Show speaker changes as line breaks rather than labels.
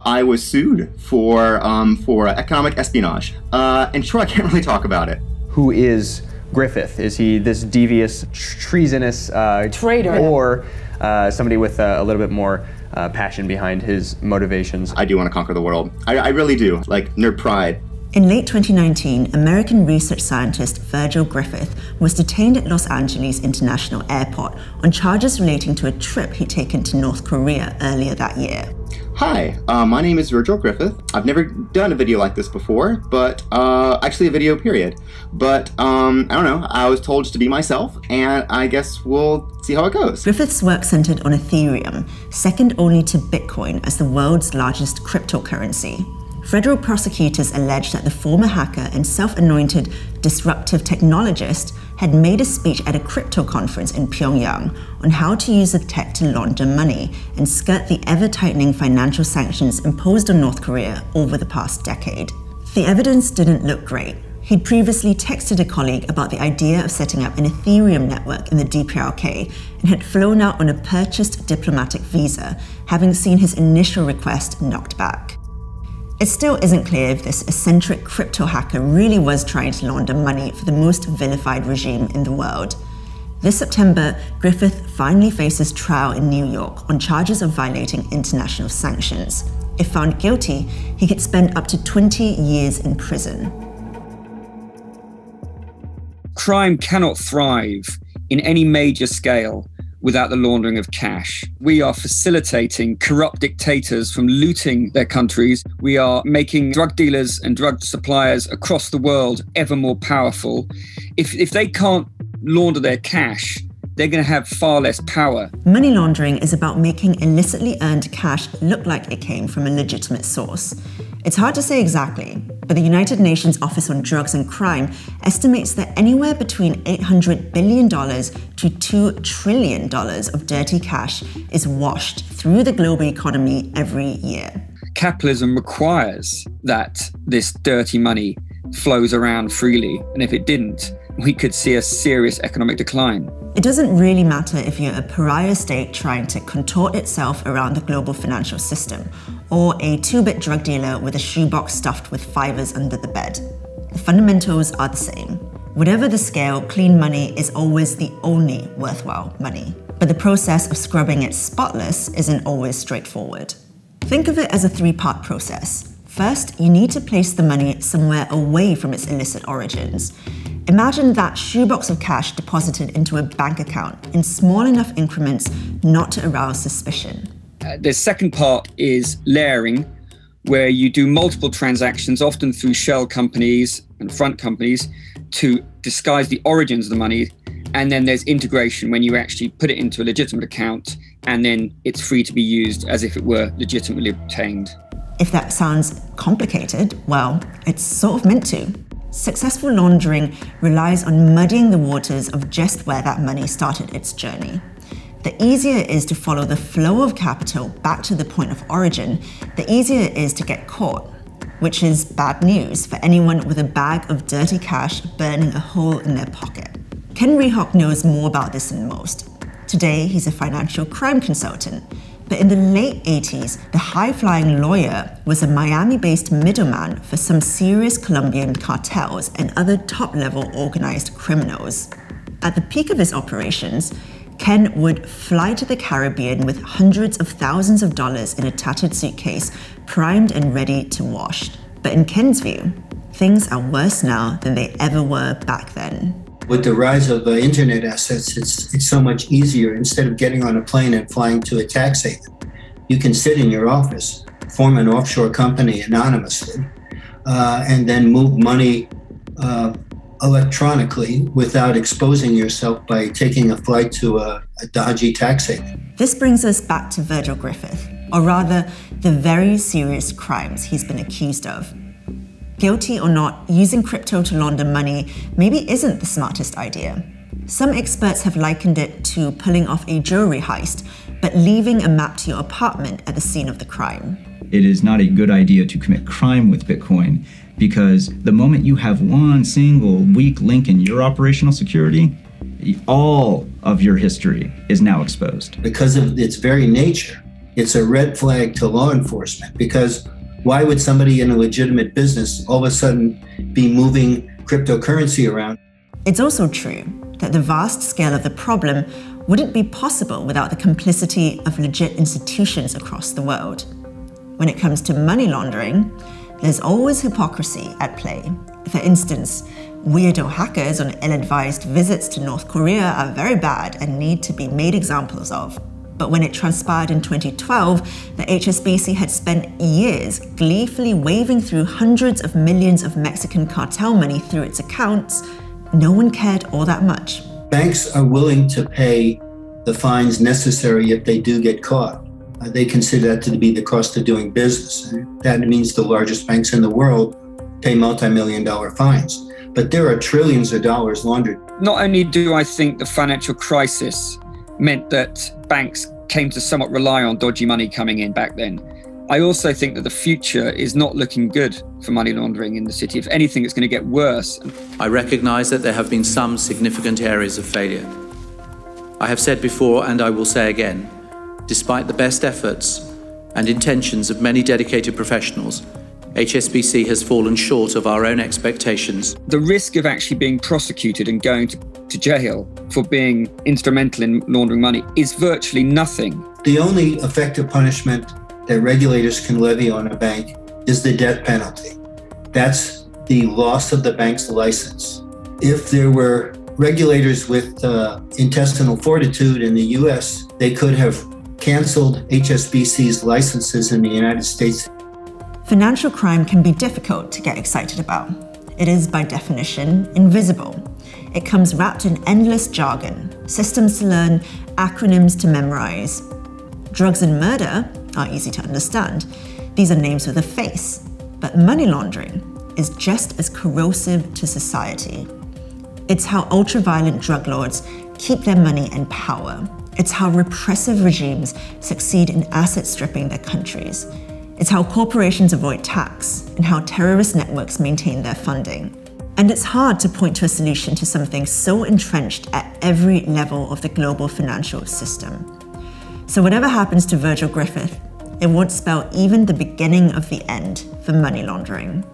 I was sued for um, for economic espionage. Uh, and sure, I can't really talk about it.
Who is Griffith? Is he this devious, treasonous uh,
traitor,
or uh, somebody with a little bit more uh, passion behind his motivations?
I do want to conquer the world. I, I really do. Like nerd pride.
In late 2019, American research scientist Virgil Griffith was detained at Los Angeles International Airport on charges relating to a trip he'd taken to North Korea earlier that year.
Hi, uh, my name is Virgil Griffith. I've never done a video like this before, but uh, actually a video period. But um, I don't know, I was told just to be myself, and I guess we'll see how it goes.
Griffith's work centered on Ethereum, second only to Bitcoin as the world's largest cryptocurrency. Federal prosecutors alleged that the former hacker and self anointed disruptive technologist had made a speech at a crypto conference in Pyongyang on how to use the tech to launder money and skirt the ever tightening financial sanctions imposed on North Korea over the past decade. The evidence didn't look great. He'd previously texted a colleague about the idea of setting up an Ethereum network in the DPRK and had flown out on a purchased diplomatic visa, having seen his initial request knocked back. It still isn't clear if this eccentric crypto hacker really was trying to launder money for the most vilified regime in the world. This September, Griffith finally faces trial in New York on charges of violating international sanctions. If found guilty, he could spend up to 20 years in prison.
Crime cannot thrive in any major scale without the laundering of cash. We are facilitating corrupt dictators from looting their countries. We are making drug dealers and drug suppliers across the world ever more powerful. If, if they can't launder their cash, they're going to have far less power.
Money laundering is about making illicitly earned cash look like it came from a legitimate source. It's hard to say exactly, but the United Nations Office on Drugs and Crime estimates that anywhere between $800 billion to $2 trillion of dirty cash is washed through the global economy every year.
Capitalism requires that this dirty money flows around freely, and if it didn't, we could see a serious economic decline.
It doesn't really matter if you're a pariah state trying to contort itself around the global financial system, or a two bit drug dealer with a shoebox stuffed with fivers under the bed. The fundamentals are the same. Whatever the scale, clean money is always the only worthwhile money. But the process of scrubbing it spotless isn't always straightforward. Think of it as a three part process. First, you need to place the money somewhere away from its illicit origins. Imagine that shoebox of cash deposited into a bank account in small enough increments not to arouse suspicion.
Uh, the second part is layering, where you do multiple transactions, often through shell companies and front companies, to disguise the origins of the money. And then there's integration when you actually put it into a legitimate account and then it's free to be used as if it were legitimately obtained.
If that sounds complicated, well, it's sort of meant to. Successful laundering relies on muddying the waters of just where that money started its journey. The easier it is to follow the flow of capital back to the point of origin, the easier it is to get caught, which is bad news for anyone with a bag of dirty cash burning a hole in their pocket. Ken Rijock knows more about this than most. Today, he's a financial crime consultant but in the late 80s, the high flying lawyer was a Miami based middleman for some serious Colombian cartels and other top level organized criminals. At the peak of his operations, Ken would fly to the Caribbean with hundreds of thousands of dollars in a tattered suitcase, primed and ready to wash. But in Ken's view, things are worse now than they ever were back then
with the rise of uh, internet assets, it's, it's so much easier. Instead of getting on a plane and flying to a tax haven, you can sit in your office, form an offshore company anonymously, uh, and then move money uh, electronically without exposing yourself by taking a flight to a, a dodgy tax haven.
This brings us back to Virgil Griffith, or rather, the very serious crimes he's been accused of Guilty or not, using crypto to launder money maybe isn't the smartest idea. Some experts have likened it to pulling off a jewelry heist, but leaving a map to your apartment at the scene of the crime.
It is not a good idea to commit crime with Bitcoin because the moment you have one single weak link in your operational security, all of your history is now exposed.
Because of its very nature, it's a red flag to law enforcement because why would somebody in a legitimate business all of a sudden be moving cryptocurrency around?
It's also true that the vast scale of the problem wouldn't be possible without the complicity of legit institutions across the world. When it comes to money laundering, there's always hypocrisy at play. For instance, weirdo hackers on ill advised visits to North Korea are very bad and need to be made examples of. But when it transpired in 2012, the HSBC had spent years gleefully waving through hundreds of millions of Mexican cartel money through its accounts, no one cared all that much.
Banks are willing to pay the fines necessary if they do get caught. Uh, they consider that to be the cost of doing business. That means the largest banks in the world pay multi million dollar fines. But there are trillions of dollars laundered.
Not only do I think the financial crisis meant that banks came to somewhat rely on dodgy money coming in back then, I also think that the future is not looking good for money laundering in the city. If anything, it's going to get worse.
I recognise that there have been some significant areas of failure. I have said before, and I will say again, despite the best efforts and intentions of many dedicated professionals, HSBC has fallen short of our own expectations.
The risk of actually being prosecuted and going to, to jail for being instrumental in laundering money is virtually nothing.
The only effective punishment that regulators can levy on a bank is the death penalty. That's the loss of the bank's license. If there were regulators with uh, intestinal fortitude in the US, they could have canceled HSBC's licenses in the United States.
Financial crime can be difficult to get excited about. It is, by definition, invisible. It comes wrapped in endless jargon, systems to learn, acronyms to memorize. Drugs and murder are easy to understand. These are names with a face. But money laundering is just as corrosive to society. It's how ultra-violent drug lords keep their money and power. It's how repressive regimes succeed in asset stripping their countries. It's how corporations avoid tax and how terrorist networks maintain their funding. And it's hard to point to a solution to something so entrenched at every level of the global financial system. So, whatever happens to Virgil Griffith, it won't spell even the beginning of the end for money laundering.